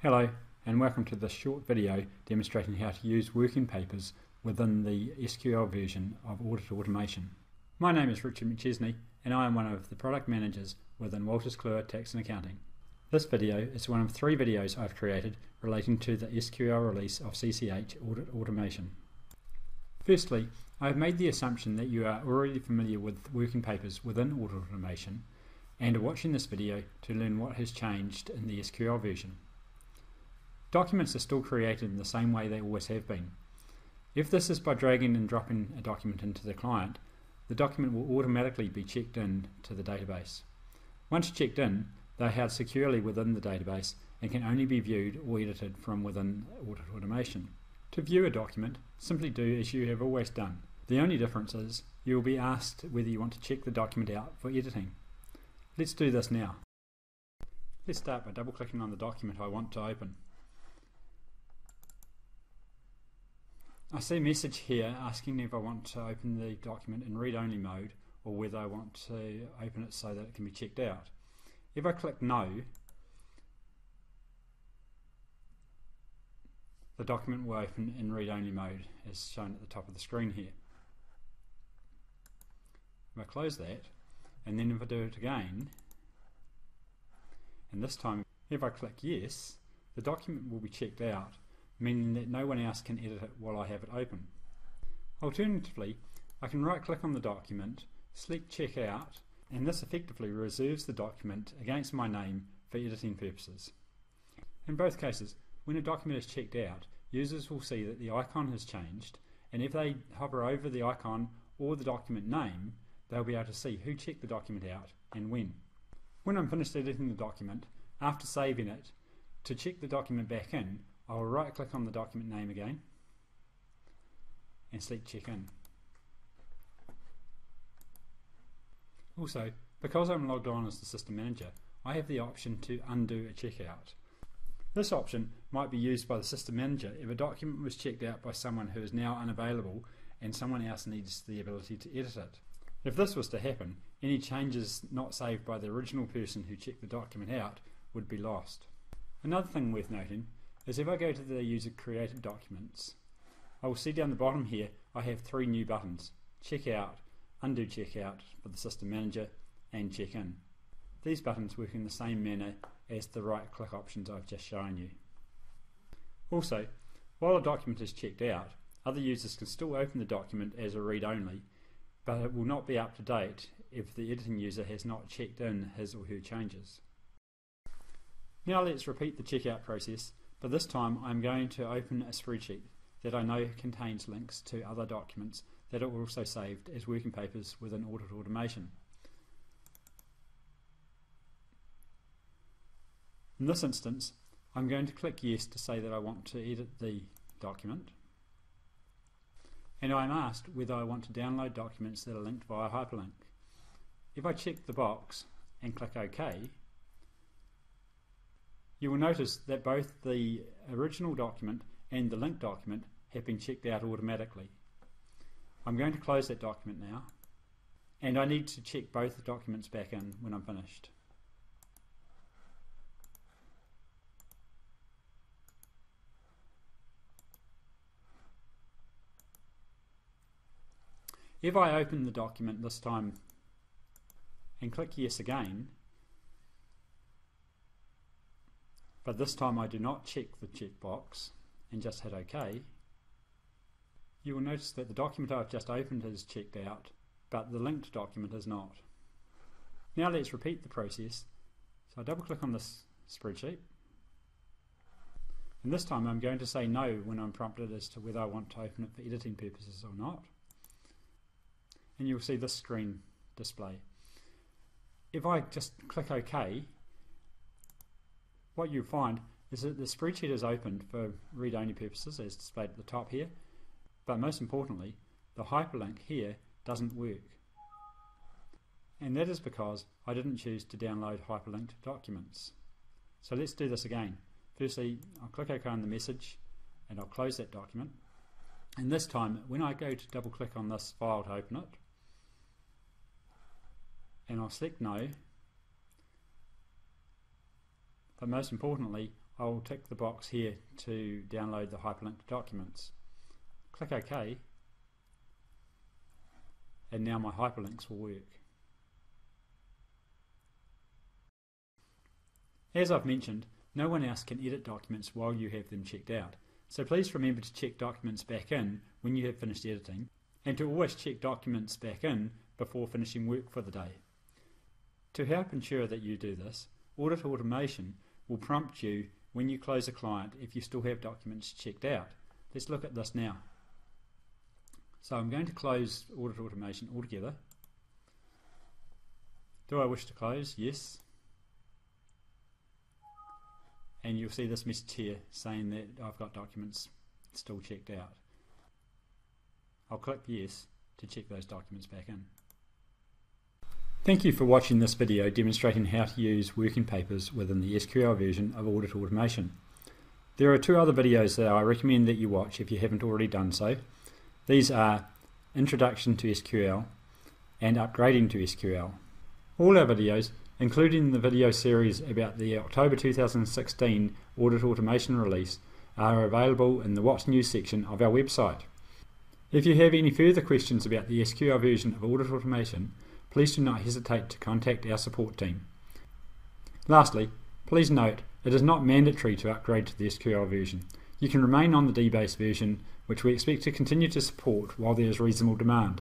Hello and welcome to this short video demonstrating how to use working papers within the SQL version of Audit Automation. My name is Richard McChesney and I am one of the product managers within Wolters Kluwer Tax and Accounting. This video is one of three videos I've created relating to the SQL release of CCH Audit Automation. Firstly, I have made the assumption that you are already familiar with working papers within Audit Automation and are watching this video to learn what has changed in the SQL version. Documents are still created in the same way they always have been. If this is by dragging and dropping a document into the client, the document will automatically be checked in to the database. Once checked in, they are held securely within the database and can only be viewed or edited from within Audit Automation. To view a document, simply do as you have always done. The only difference is you will be asked whether you want to check the document out for editing. Let's do this now. Let's start by double clicking on the document I want to open. I see a message here asking if I want to open the document in read-only mode or whether I want to open it so that it can be checked out. If I click no, the document will open in read-only mode as shown at the top of the screen here. If I close that, and then if I do it again, and this time if I click yes, the document will be checked out meaning that no one else can edit it while I have it open. Alternatively, I can right click on the document, select check out, and this effectively reserves the document against my name for editing purposes. In both cases, when a document is checked out, users will see that the icon has changed, and if they hover over the icon or the document name, they'll be able to see who checked the document out and when. When I'm finished editing the document, after saving it, to check the document back in, I will right click on the document name again and select check in. Also, because I'm logged on as the system manager, I have the option to undo a checkout. This option might be used by the system manager if a document was checked out by someone who is now unavailable and someone else needs the ability to edit it. If this was to happen, any changes not saved by the original person who checked the document out would be lost. Another thing worth noting is if I go to the user created documents, I will see down the bottom here I have three new buttons, Checkout, Undo Checkout for the System Manager, and Check In. These buttons work in the same manner as the right click options I've just shown you. Also, while a document is checked out, other users can still open the document as a read-only, but it will not be up to date if the editing user has not checked in his or her changes. Now let's repeat the checkout process but this time I'm going to open a spreadsheet that I know contains links to other documents that are also saved as working papers within Audit Automation. In this instance, I'm going to click yes to say that I want to edit the document and I'm asked whether I want to download documents that are linked via hyperlink. If I check the box and click OK, you will notice that both the original document and the linked document have been checked out automatically. I'm going to close that document now and I need to check both the documents back in when I'm finished. If I open the document this time and click yes again, But this time I do not check the checkbox and just hit OK. You will notice that the document I've just opened is checked out, but the linked document is not. Now let's repeat the process. So I double click on this spreadsheet. And this time I'm going to say no when I'm prompted as to whether I want to open it for editing purposes or not. And you'll see this screen display. If I just click OK, what you find is that the spreadsheet is opened for read-only purposes as displayed at the top here, but most importantly, the hyperlink here doesn't work. And that is because I didn't choose to download hyperlinked documents. So let's do this again. Firstly, I'll click OK on the message and I'll close that document. And this time, when I go to double click on this file to open it, and I'll select no, but most importantly, I'll tick the box here to download the hyperlinked documents. Click OK and now my hyperlinks will work. As I've mentioned, no one else can edit documents while you have them checked out, so please remember to check documents back in when you have finished editing, and to always check documents back in before finishing work for the day. To help ensure that you do this, Audit Automation will prompt you when you close a client if you still have documents checked out. Let's look at this now. So I'm going to close Audit Automation altogether. Do I wish to close? Yes. And you'll see this message here saying that I've got documents still checked out. I'll click yes to check those documents back in. Thank you for watching this video demonstrating how to use working papers within the SQL version of Audit Automation. There are two other videos that I recommend that you watch if you haven't already done so. These are Introduction to SQL and Upgrading to SQL. All our videos, including the video series about the October 2016 Audit Automation release, are available in the What's New section of our website. If you have any further questions about the SQL version of Audit Automation, please do not hesitate to contact our support team. Lastly, please note it is not mandatory to upgrade to the SQL version. You can remain on the DBase version, which we expect to continue to support while there is reasonable demand.